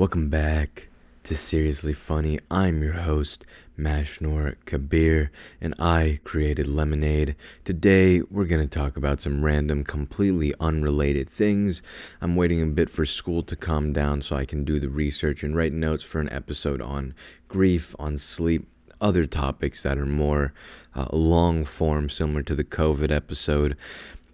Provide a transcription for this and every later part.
Welcome back to Seriously Funny. I'm your host, Mashnoor Kabir, and I created Lemonade. Today, we're going to talk about some random, completely unrelated things. I'm waiting a bit for school to calm down so I can do the research and write notes for an episode on grief, on sleep, other topics that are more uh, long form, similar to the COVID episode.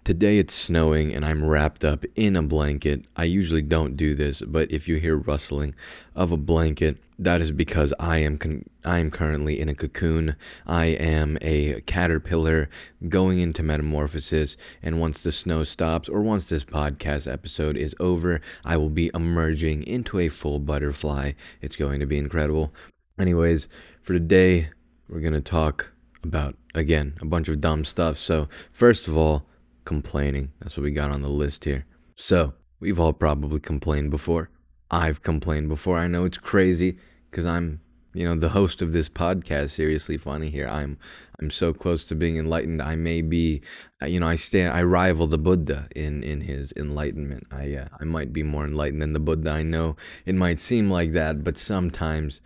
Today it's snowing and I'm wrapped up in a blanket. I usually don't do this, but if you hear rustling of a blanket, that is because I am I am currently in a cocoon. I am a caterpillar going into metamorphosis, and once the snow stops or once this podcast episode is over, I will be emerging into a full butterfly. It's going to be incredible. Anyways, for today, we're going to talk about again a bunch of dumb stuff. So, first of all, complaining. That's what we got on the list here. So, we've all probably complained before. I've complained before. I know it's crazy because I'm, you know, the host of this podcast. Seriously funny here. I'm, I'm so close to being enlightened. I may be, uh, you know, I stand, I rival the Buddha in in his enlightenment. I, uh, I might be more enlightened than the Buddha. I know it might seem like that, but sometimes,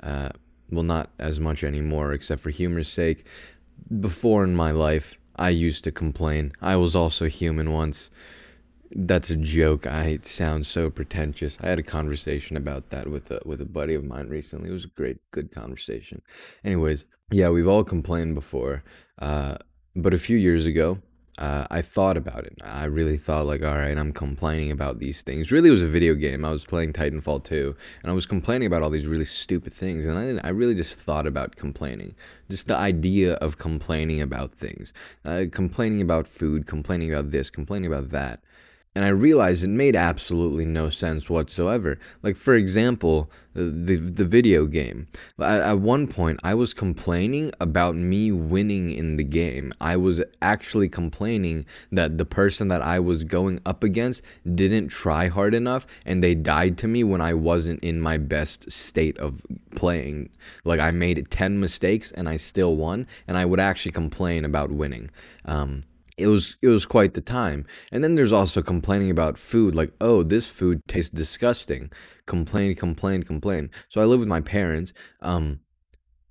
uh, well, not as much anymore, except for humor's sake. Before in my life, I used to complain. I was also human once. That's a joke. I sound so pretentious. I had a conversation about that with a with a buddy of mine recently. It was a great, good conversation. Anyways, yeah, we've all complained before. Uh, but a few years ago, uh, I thought about it. I really thought like, all right, I'm complaining about these things. Really, it was a video game. I was playing Titanfall 2, and I was complaining about all these really stupid things. And I, I really just thought about complaining, just the idea of complaining about things, uh, complaining about food, complaining about this, complaining about that and I realized it made absolutely no sense whatsoever. Like for example, the the video game. At, one point, I was complaining about me winning in the game. I was actually complaining that the person that I was going up against didn't try hard enough, and they died to me when I wasn't in my best state of playing. Like I made ten mistakes and I still won, and I would actually complain about winning. Um, it was it was quite the time. And then there's also complaining about food, like, oh, this food tastes disgusting. Complain, complain, complain. So I live with my parents. Um,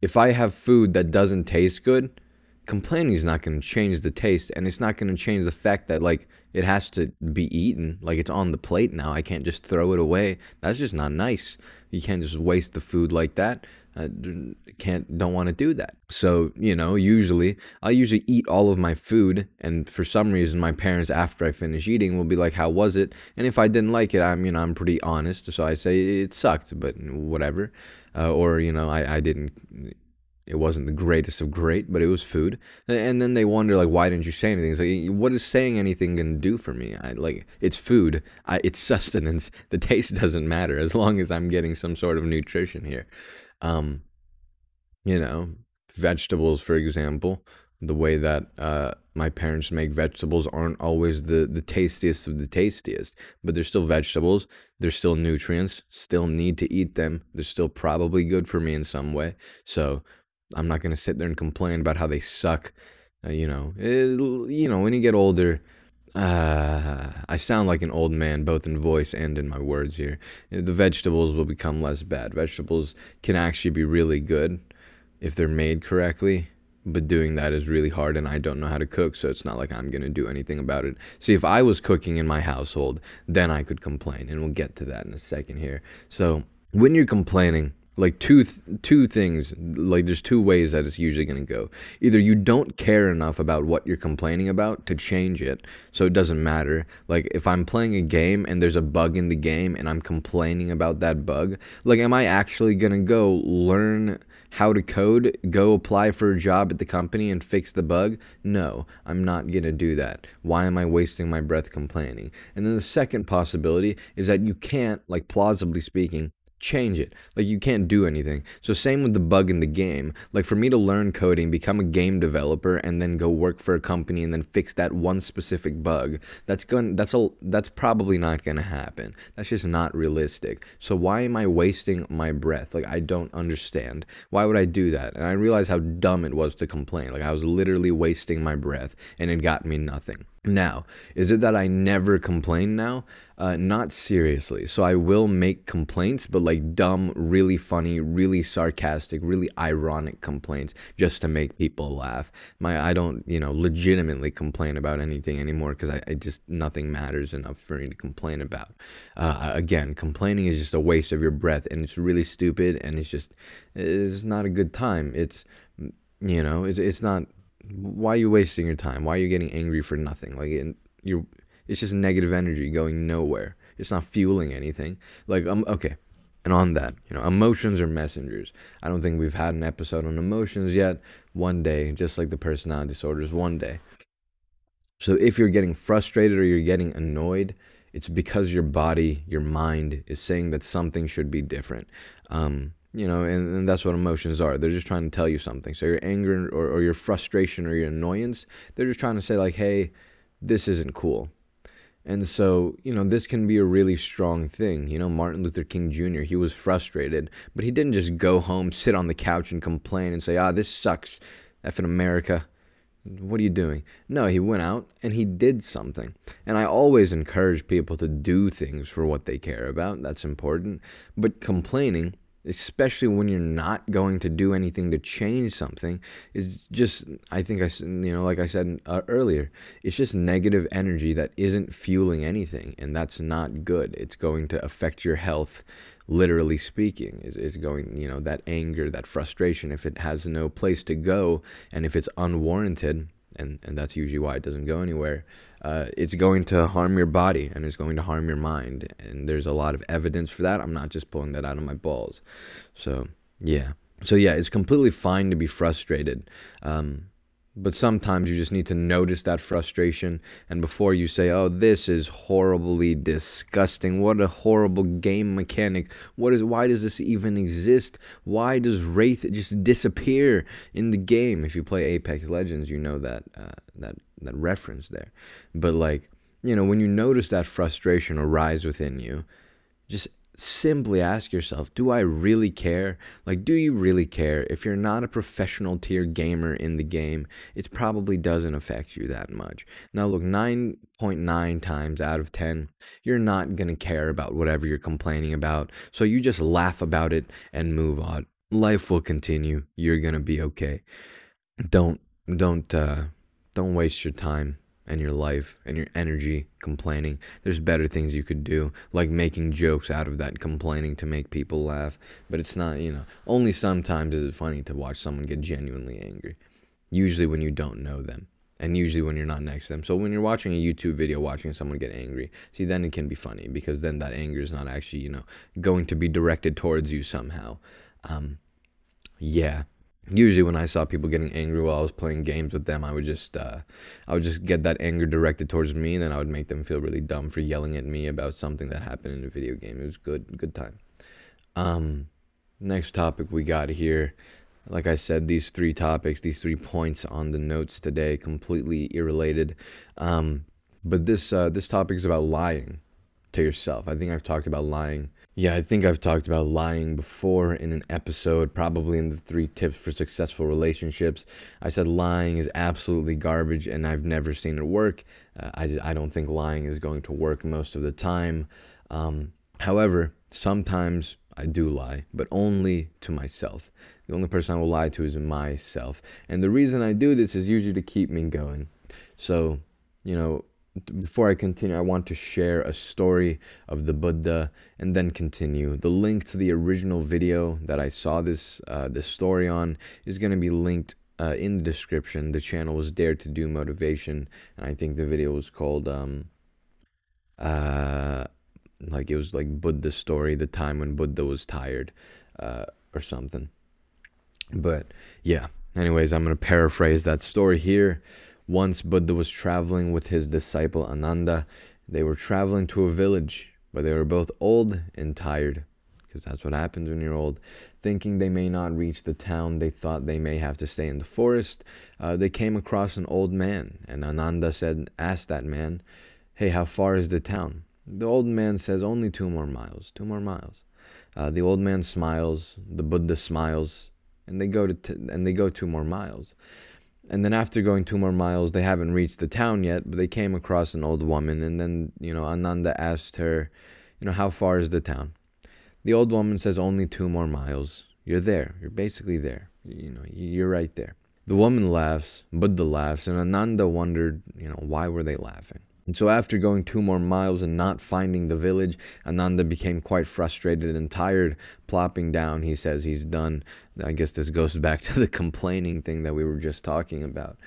if I have food that doesn't taste good, complaining is not going to change the taste, and it's not going to change the fact that like it has to be eaten. Like it's on the plate now. I can't just throw it away. That's just not nice. You can't just waste the food like that. I can't don't want to do that. So, you know, usually I usually eat all of my food and for some reason my parents after I finish eating will be like, "How was it?" And if I didn't like it, I'm, you know, I'm pretty honest, so I say it sucked, but whatever. Uh, or, you know, I I didn't it wasn't the greatest of great, but it was food. And then they wonder like, why didn't you say anything? It's like, what is saying anything gonna do for me? I like it's food. I, it's sustenance. The taste doesn't matter as long as I'm getting some sort of nutrition here. Um, you know, vegetables, for example, the way that uh, my parents make vegetables aren't always the, the tastiest of the tastiest, but they're still vegetables. They're still nutrients, still need to eat them. They're still probably good for me in some way. So I'm not going to sit there and complain about how they suck. Uh, you know, it, you know, when you get older, uh, I sound like an old man both in voice and in my words here. The vegetables will become less bad. Vegetables can actually be really good if they're made correctly, but doing that is really hard and I don't know how to cook, so it's not like I'm going to do anything about it. See, if I was cooking in my household, then I could complain, and we'll get to that in a second here. So, when you're complaining, like two th- two things like there's two ways that it's usually going to go. Either you don't care enough about what you're complaining about to change it so it doesn't matter. Like if i'm playing a game and there's a bug in the game and i'm complaining about that bug like am i actually going to go learn how to code go apply for a job at the company and fix the bug? No i'm not going to do that. Why am i wasting my breath complaining? And then the second possibility is that you can't like plausibly speaking change it. Like you can't do anything. So same with the bug in the game. Like for me to learn coding, become a game developer and then go work for a company and then fix that one specific bug, that's going that's a that's probably not going to happen. That's just not realistic. So why am I wasting my breath? Like I don't understand. Why would I do that? And I realized how dumb it was to complain. Like I was literally wasting my breath and it got me nothing. Now, is it that I never complain now? Uh, not seriously. So I will make complaints, but like dumb, really funny, really sarcastic, really ironic complaints just to make people laugh. My, I don't, you know, legitimately complain about anything anymore because I, I, just nothing matters enough for me to complain about. Uh, again, complaining is just a waste of your breath, and it's really stupid, and it's just, it's not a good time. It's, you know, it's it's not why are you wasting your time? Why are you getting angry for nothing? Like you it's just negative energy going nowhere. It's not fueling anything. Like um okay. And on that, you know, emotions are messengers. I don't think we've had an episode on emotions yet. One day, just like the personality disorders, one day. So if you're getting frustrated or you're getting annoyed, it's because your body, your mind is saying that something should be different. Um, you know and, and that's what emotions are they're just trying to tell you something so your anger or, or your frustration or your annoyance they're just trying to say like hey this isn't cool and so you know this can be a really strong thing you know martin luther king jr he was frustrated but he didn't just go home sit on the couch and complain and say ah this sucks f in america what are you doing? No, he went out and he did something. And I always encourage people to do things for what they care about. That's important. But complaining especially when you're not going to do anything to change something is just i think i you know like i said uh, earlier it's just negative energy that isn't fueling anything and that's not good. It's going to affect your health literally speaking. Is, is going you know that anger that frustration if it has no place to go and if it's unwarranted and and that's usually why it doesn't go anywhere uh, it's going to harm your body and it's going to harm your mind. And there's a lot of evidence for that. I'm not just pulling that out of my balls. So, yeah. So, yeah, it's completely fine to be frustrated. Um, but sometimes you just need to notice that frustration. And before you say, oh, this is horribly disgusting. What a horrible game mechanic. What is, why does this even exist? Why does Wraith just disappear in the game? If you play Apex Legends, you know that, uh, that, that reference there. But like, you know, when you notice that frustration arise within you, just simply ask yourself do I really care? Like, do you really care? If you're not a professional tier gamer in the game, it probably doesn't affect you that much. Now, look, 9.9 times out of 10, you're not going to care about whatever you're complaining about. So you just laugh about it and move on. Life will continue. You're going to be okay. Don't, don't, uh, don't waste your time and your life and your energy complaining. There's better things you could do, like making jokes out of that complaining to make people laugh. But it's not, you know, only sometimes is it funny to watch someone get genuinely angry. Usually when you don't know them. And usually when you're not next to them. So when you're watching a YouTube video, watching someone get angry, see, then it can be funny because then that anger is not actually, you know, going to be directed towards you somehow. Um, yeah, usually when I saw people getting angry while I was playing games with them, I would just uh, I would just get that anger directed towards me, and then I would make them feel really dumb for yelling at me about something that happened in a video game. It was good, good time. Um, next topic we got here. Like I said, these three topics, these three points on the notes today, completely irrelated. Um, but this uh, this topic is about lying to yourself. I think I've talked about lying yeah, I think I've talked about lying before in an episode, probably in the three tips for successful relationships. I said lying is absolutely garbage and I've never seen it work. Uh, I, I don't think lying is going to work most of the time. Um, however, sometimes I do lie, but only to myself. The only person I will lie to is myself. And the reason I do this is usually to keep me going. So, you know, before I continue, I want to share a story of the Buddha and then continue. The link to the original video that I saw this uh, this story on is going to be linked uh, in the description. The channel was Dare to Do Motivation, and I think the video was called um, uh, like it was like Buddha story, the time when Buddha was tired, uh, or something. But yeah, anyways, I'm gonna paraphrase that story here. Once Buddha was traveling with his disciple Ananda. They were traveling to a village, but they were both old and tired, because that's what happens when you're old. Thinking they may not reach the town, they thought they may have to stay in the forest. Uh, they came across an old man, and Ananda said, asked that man, Hey, how far is the town? The old man says, Only two more miles, two more miles. Uh, the old man smiles, the Buddha smiles, and they go to and they go two more miles. And then after going two more miles, they haven't reached the town yet, but they came across an old woman. And then, you know, Ananda asked her, you know, how far is the town? The old woman says, only two more miles. You're there. You're basically there. You know, you're right there. The woman laughs, Buddha laughs, and Ananda wondered, you know, why were they laughing? And so after going two more miles and not finding the village, Ananda became quite frustrated and tired. Plopping down, he says he's done. I guess this goes back to the complaining thing that we were just talking about.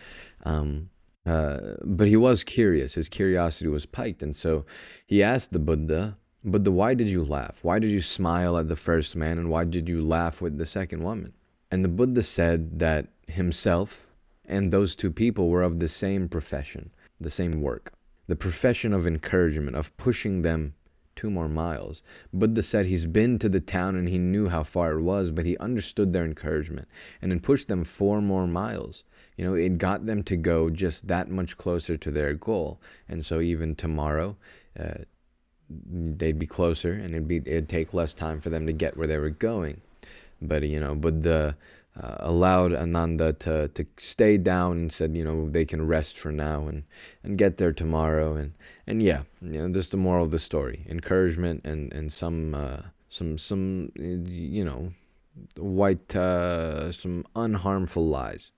Um, uh, but he was curious. His curiosity was piqued. And so he asked the Buddha, Buddha, why did you laugh? Why did you smile at the first man? And why did you laugh with the second woman? And the Buddha said that himself and those two people were of the same profession, the same work the profession of encouragement, of pushing them two more miles. Buddha said he's been to the town and he knew how far it was, but he understood their encouragement and then pushed them four more miles. You know, it got them to go just that much closer to their goal. And so even tomorrow, uh, they'd be closer and it'd be it'd take less time for them to get where they were going. But you know, but Buddha uh, allowed Ananda to, to stay down and said, you know, they can rest for now and, and get there tomorrow. And, and yeah, you know, this is the moral of the story. Encouragement and, and some, uh, some, some, you know, white, uh, some unharmful lies.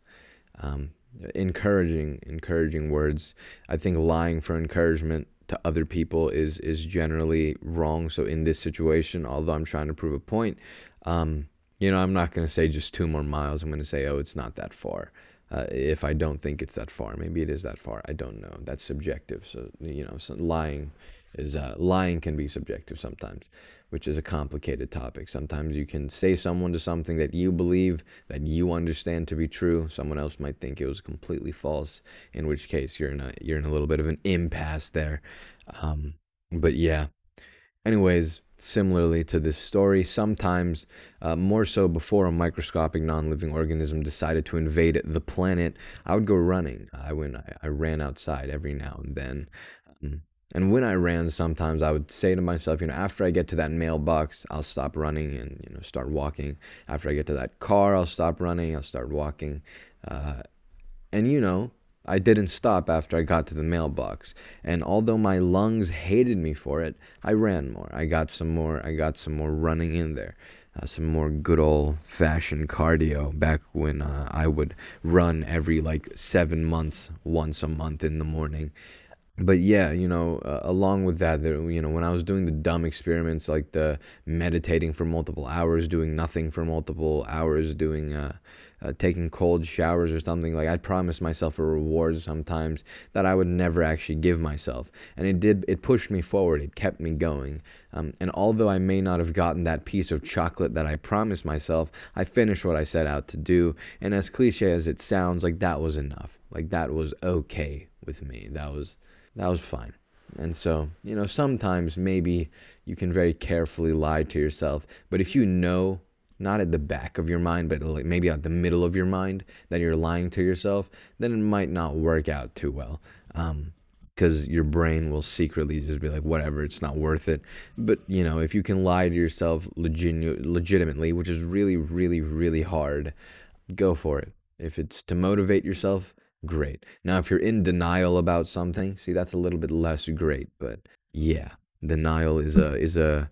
Um, encouraging, encouraging words. I think lying for encouragement to other people is, is generally wrong. So in this situation, although I'm trying to prove a point, um, you know, I'm not going to say just two more miles. I'm going to say, oh, it's not that far. Uh, if I don't think it's that far, maybe it is that far. I don't know. That's subjective. So you know, so lying is uh, lying can be subjective sometimes, which is a complicated topic. Sometimes you can say someone to something that you believe that you understand to be true. Someone else might think it was completely false. In which case, you're in a you're in a little bit of an impasse there. Um, but yeah. Anyways, Similarly to this story, sometimes uh, more so before a microscopic non-living organism decided to invade the planet, I would go running. I went, I, I ran outside every now and then. Um, and when I ran, sometimes I would say to myself, you know, after I get to that mailbox, I'll stop running and, you know, start walking. After I get to that car, I'll stop running, I'll start walking. Uh, and, you know, I didn't stop after I got to the mailbox, and although my lungs hated me for it, I ran more. I got some more. I got some more running in there, uh, some more good old fashioned cardio. Back when uh, I would run every like seven months, once a month in the morning. But yeah, you know, uh, along with that, there, you know, when I was doing the dumb experiments, like the meditating for multiple hours, doing nothing for multiple hours, doing uh, uh, taking cold showers or something like I'd promise myself a reward sometimes that I would never actually give myself. And it did it pushed me forward. It kept me going. Um, and although I may not have gotten that piece of chocolate that I promised myself I finished what I set out to do. And as cliche as it sounds like that was enough. Like that was okay with me. That was that was fine and so, you know, sometimes maybe you can very carefully lie to yourself. But if you know not at the back of your mind, but like maybe at the middle of your mind that you're lying to yourself, then it might not work out too well. Um, because your brain will secretly just be like, whatever, it's not worth it. But you know, if you can lie to yourself legit- legitimately, which is really, really, really hard, go for it. If it's to motivate yourself, great. Now, if you're in denial about something, see, that's a little bit less great. But yeah, denial is a is a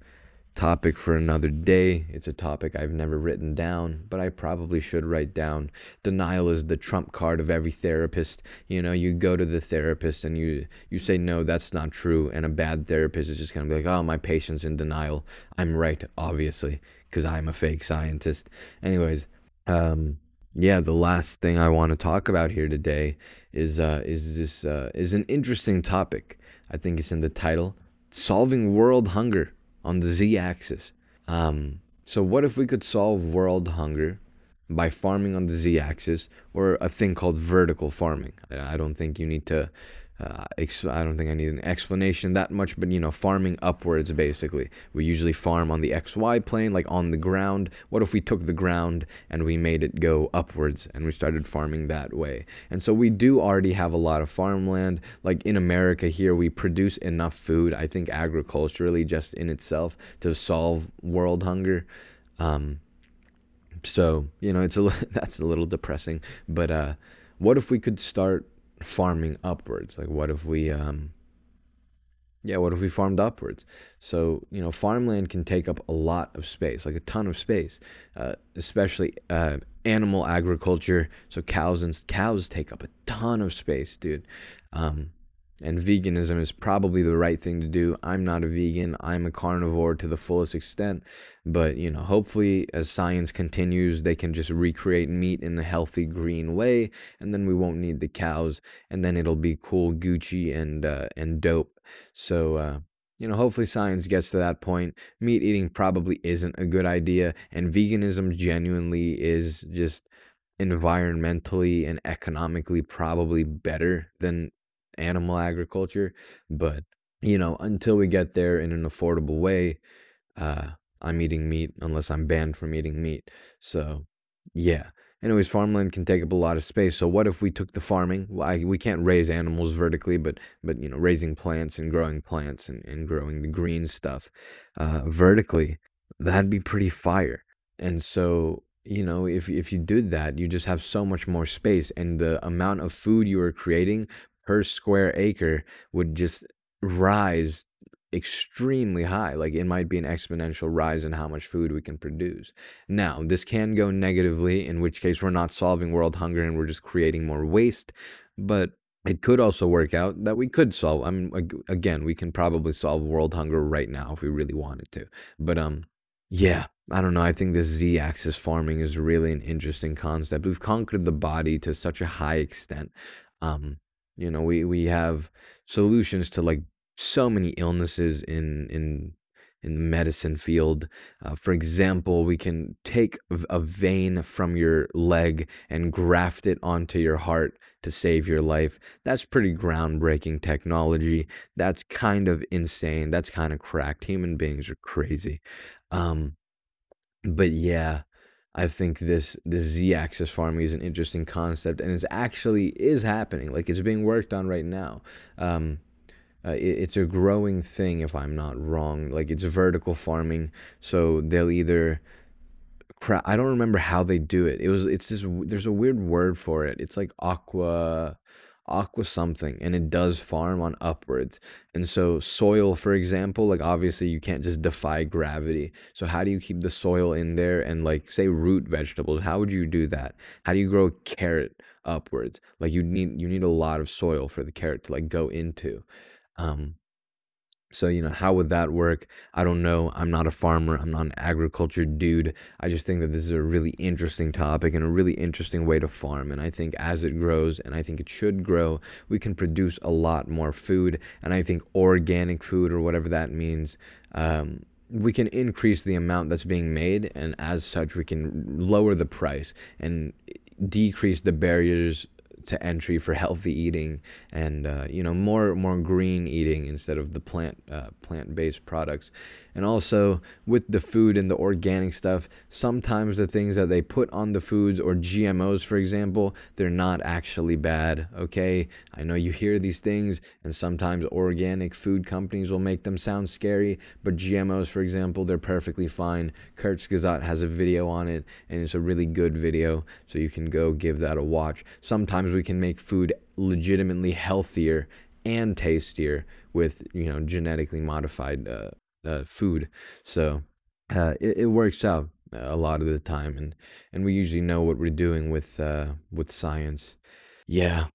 topic for another day. It's a topic I've never written down, but I probably should write down. Denial is the trump card of every therapist. You know, you go to the therapist and you you say no, that's not true, and a bad therapist is just going to be like, "Oh, my patient's in denial." I'm right, obviously, cuz I'm a fake scientist. Anyways, um yeah, the last thing I want to talk about here today is uh is this uh is an interesting topic. I think it's in the title, solving world hunger on the z-axis. Um, so what if we could solve world hunger by farming on the z-axis or a thing called vertical farming? I don't think you need to uh, I don't think I need an explanation that much, but you know, farming upwards basically. We usually farm on the XY plane, like on the ground. What if we took the ground and we made it go upwards and we started farming that way? And so we do already have a lot of farmland. Like in America here, we produce enough food, I think agriculturally, just in itself, to solve world hunger. Um, so, you know, it's a, that's a little depressing, but, uh, what if we could start farming upwards? Like, what if we, um, yeah, what if we farmed upwards? So, you know, farmland can take up a lot of space, like a ton of space, uh, especially uh, animal agriculture. So, cows and cows take up a ton of space, dude. Um, and veganism is probably the right thing to do. I'm not a vegan. I'm a carnivore to the fullest extent, but you know, hopefully as science continues, they can just recreate meat in a healthy green way and then we won't need the cows and then it'll be cool, Gucci and uh, and dope. So uh you know, hopefully science gets to that point. Meat eating probably isn't a good idea and veganism genuinely is just environmentally and economically probably better than animal agriculture. But, you know, until we get there in an affordable way, uh, I'm eating meat unless I'm banned from eating meat. So, yeah. Anyways, farmland can take up a lot of space. So what if we took the farming? Well, I, we can't raise animals vertically, but but you know, raising plants and growing plants and, and growing the green stuff uh, vertically, that'd be pretty fire. And so you know, if if you did that, you just have so much more space, and the amount of food you are creating per square acre would just rise extremely high. Like it might be an exponential rise in how much food we can produce. Now, this can go negatively, in which case we're not solving world hunger and we're just creating more waste. But it could also work out that we could solve. I mean, again, we can probably solve world hunger right now if we really wanted to. But um, yeah, I don't know. I think this z-axis farming is really an interesting concept. We've conquered the body to such a high extent. Um, you know, we we have solutions to like so many illnesses in in in the medicine field. Uh, for example, we can take a vein from your leg and graft it onto your heart to save your life. That's pretty groundbreaking technology. That's kind of insane. That's kind of cracked. Human beings are crazy. Um, but yeah, I think this this z-axis farming is an interesting concept, and it's actually is happening. Like it's being worked on right now. Um, uh, it, it's a growing thing, if I'm not wrong. Like it's vertical farming, so they'll either. I don't remember how they do it. It was it's this. There's a weird word for it. It's like aqua aqua something and it does farm on upwards. And so soil for example like obviously you can't just defy gravity. So how do you keep the soil in there and like say root vegetables how would you do that? How do you grow a carrot upwards? Like you need you need a lot of soil for the carrot to like go into. Um so, you know, how would that work? I don't know. I'm not a farmer. I'm not an agriculture dude. I just think that this is a really interesting topic and a really interesting way to farm. And I think as it grows, and I think it should grow, we can produce a lot more food. And I think organic food, or whatever that means, um, we can increase the amount that's being made. And as such, we can lower the price and decrease the barriers to entry for healthy eating and uh, you know more more green eating instead of the plant uh, plant based products and also with the food and the organic stuff, sometimes the things that they put on the foods or GMOs, for example, they're not actually bad. Okay. I know you hear these things, and sometimes organic food companies will make them sound scary, but GMOs, for example, they're perfectly fine. Kurzgesagt has a video on it, and it's a really good video. So you can go give that a watch. Sometimes we can make food legitimately healthier and tastier with you know genetically modified uh, uh, food. So uh, it, it works out a lot of the time, and and we usually know what we're doing with uh, with science. Yeah.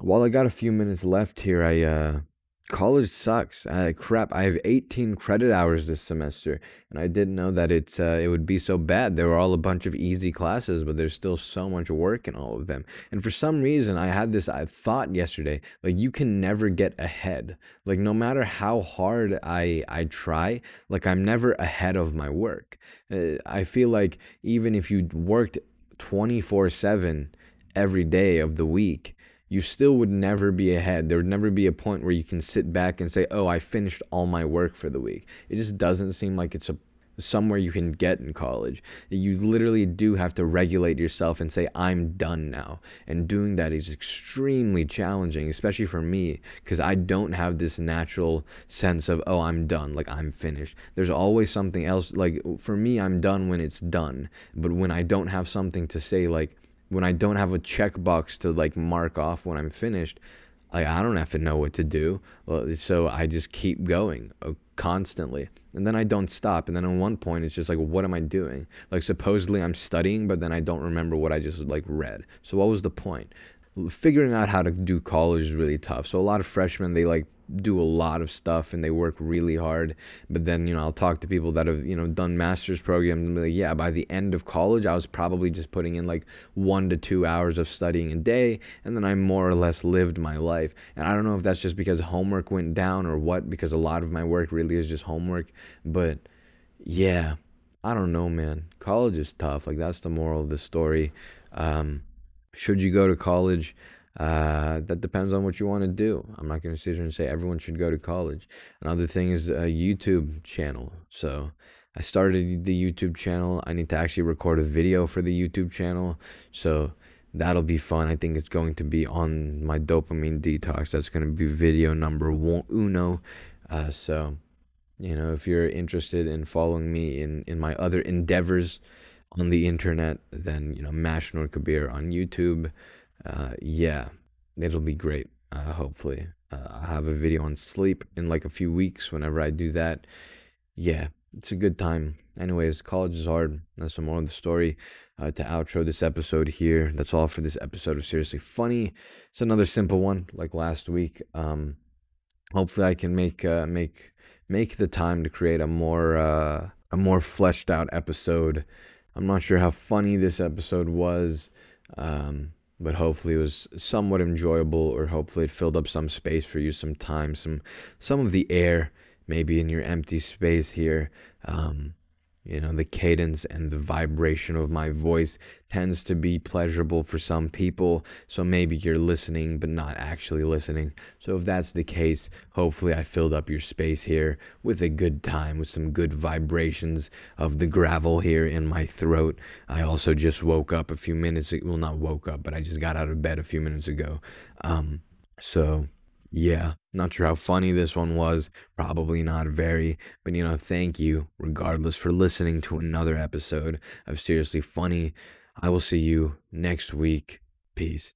While I got a few minutes left here, I uh, college sucks. Uh, crap, I have 18 credit hours this semester, and I didn't know that it uh, it would be so bad. They were all a bunch of easy classes, but there's still so much work in all of them. And for some reason, I had this I thought yesterday, like you can never get ahead. Like no matter how hard I I try, like I'm never ahead of my work. Uh, I feel like even if you worked 24/7 every day of the week, you still would never be ahead. There would never be a point where you can sit back and say, "Oh, I finished all my work for the week." It just doesn't seem like it's a somewhere you can get in college. You literally do have to regulate yourself and say, I'm done now. And doing that is extremely challenging, especially for me, because I don't have this natural sense of, oh, I'm done, like I'm finished. There's always something else. Like for me, I'm done when it's done. But when I don't have something to say, like, when I don't have a checkbox to like mark off when I'm finished, like I don't have to know what to do. So I just keep going uh, constantly. And then I don't stop. And then at one point it's just like what am I doing? Like supposedly I'm studying, but then I don't remember what I just like read. So what was the point? Figuring out how to do college is really tough. So a lot of freshmen they like do a lot of stuff and they work really hard. But then, you know, I'll talk to people that have, you know, done master's programs and be like, yeah, by the end of college, I was probably just putting in like one to two hours of studying a day. And then I more or less lived my life. And I don't know if that's just because homework went down or what, because a lot of my work really is just homework. But yeah, I don't know, man. College is tough. Like, that's the moral of the story. Um, should you go to college? Uh, that depends on what you want to do. I'm not going to sit here and say everyone should go to college. Another thing is a YouTube channel. So I started the YouTube channel. I need to actually record a video for the YouTube channel. So that'll be fun. I think it's going to be on my dopamine detox. That's going to be video number one, uno. Uh, so, you know, if you're interested in following me in, in my other endeavors on the internet, then, you know, Mashnoor Kabir on YouTube uh, yeah, it'll be great. Uh, hopefully, uh, I'll have a video on sleep in like a few weeks. Whenever I do that, yeah, it's a good time. Anyways, college is hard. That's the more of the story. Uh, to outro this episode here. That's all for this episode of Seriously Funny. It's another simple one, like last week. Um, hopefully, I can make uh, make make the time to create a more uh, a more fleshed out episode. I'm not sure how funny this episode was. Um, but hopefully it was somewhat enjoyable or hopefully it filled up some space for you some time some some of the air maybe in your empty space here. Um, you know, the cadence and the vibration of my voice tends to be pleasurable for some people. So maybe you're listening, but not actually listening. So if that's the case, hopefully I filled up your space here with a good time, with some good vibrations of the gravel here in my throat. I also just woke up a few minutes, well, not woke up, but I just got out of bed a few minutes ago. Um, so yeah, not sure how funny this one was. Probably not very. But, you know, thank you, regardless, for listening to another episode of Seriously Funny. I will see you next week. Peace.